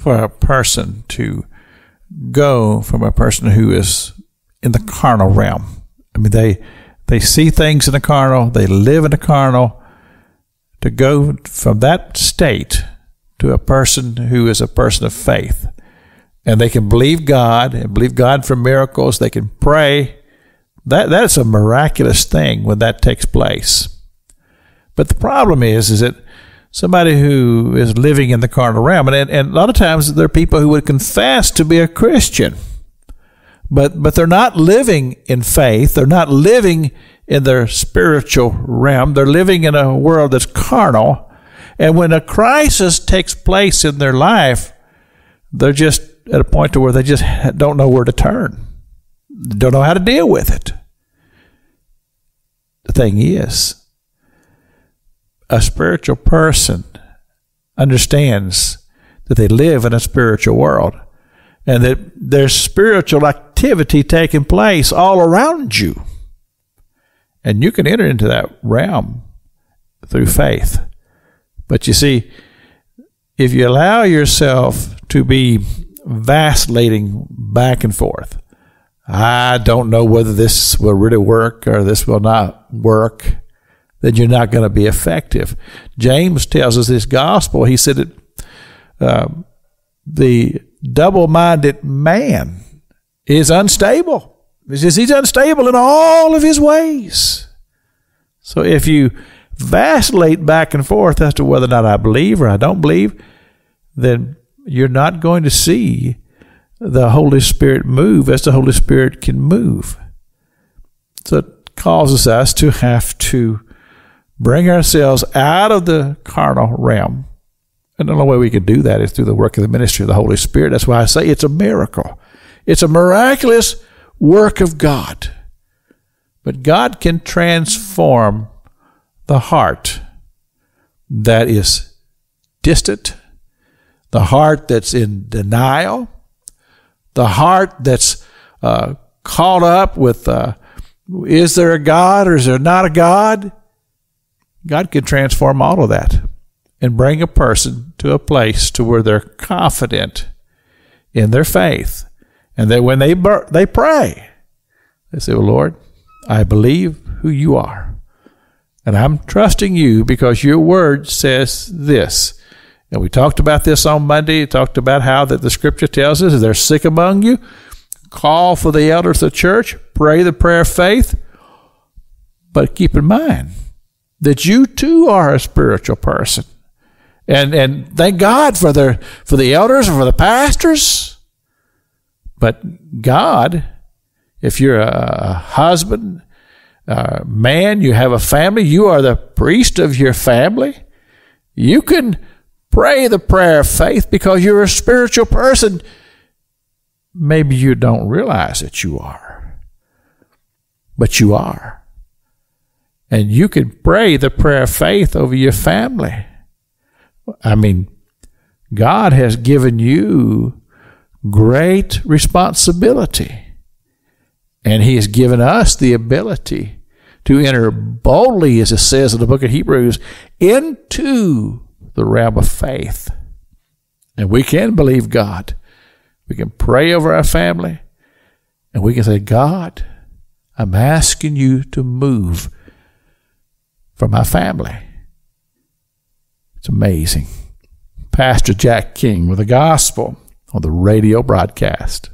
for a person to go from a person who is in the carnal realm. I mean, they they see things in the carnal, they live in the carnal. To go from that state to a person who is a person of faith, and they can believe God and believe God for miracles. They can pray. That that's a miraculous thing when that takes place. But the problem is, is that somebody who is living in the carnal realm, and, and a lot of times there are people who would confess to be a Christian, but but they're not living in faith. They're not living in their spiritual realm. They're living in a world that's carnal. And when a crisis takes place in their life, they're just at a point to where they just don't know where to turn, don't know how to deal with it. The thing is, a spiritual person understands that they live in a spiritual world and that there's spiritual activity taking place all around you. And you can enter into that realm through faith. But you see, if you allow yourself to be vacillating back and forth, I don't know whether this will really work or this will not work then you're not going to be effective. James tells us this gospel. He said that uh, the double minded man is unstable. He says he's unstable in all of his ways. So if you vacillate back and forth as to whether or not I believe or I don't believe, then you're not going to see the Holy Spirit move as the Holy Spirit can move. So it causes us to have to bring ourselves out of the carnal realm. And the only way we can do that is through the work of the ministry of the Holy Spirit. That's why I say it's a miracle. It's a miraculous work of God. But God can transform the heart that is distant, the heart that's in denial, the heart that's uh, caught up with uh, is there a God or is there not a God? God can transform all of that and bring a person to a place to where they're confident in their faith. And that when they, they pray, they say, well, Lord, I believe who you are. And I'm trusting you because your word says this. And we talked about this on Monday. We talked about how that the scripture tells us if they're sick among you, call for the elders of the church, pray the prayer of faith. But keep in mind, that you too are a spiritual person. And and thank God for the for the elders and for the pastors. But God, if you're a husband, a man, you have a family, you are the priest of your family. You can pray the prayer of faith because you're a spiritual person. Maybe you don't realize that you are, but you are. And you can pray the prayer of faith over your family. I mean, God has given you great responsibility. And He has given us the ability to enter boldly, as it says in the book of Hebrews, into the realm of faith. And we can believe God. We can pray over our family. And we can say, God, I'm asking you to move for my family. It's amazing. Pastor Jack King with the gospel on the radio broadcast.